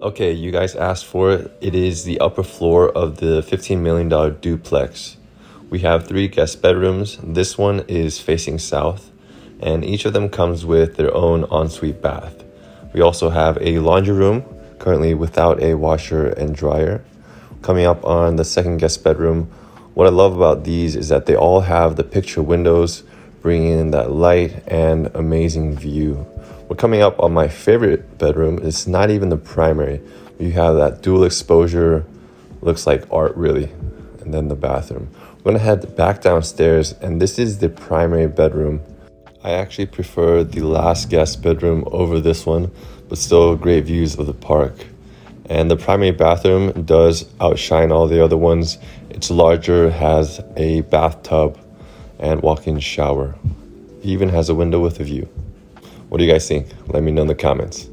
Okay, you guys asked for it. It is the upper floor of the $15 million duplex. We have three guest bedrooms. This one is facing south, and each of them comes with their own ensuite bath. We also have a laundry room, currently without a washer and dryer. Coming up on the second guest bedroom, what I love about these is that they all have the picture windows, bringing in that light and amazing view. We're coming up on my favorite bedroom. It's not even the primary. You have that dual exposure, looks like art really, and then the bathroom. We're gonna head back downstairs, and this is the primary bedroom. I actually prefer the last guest bedroom over this one, but still great views of the park. And the primary bathroom does outshine all the other ones. It's larger, has a bathtub and walk-in shower. It even has a window with a view. What do you guys think? Let me know in the comments.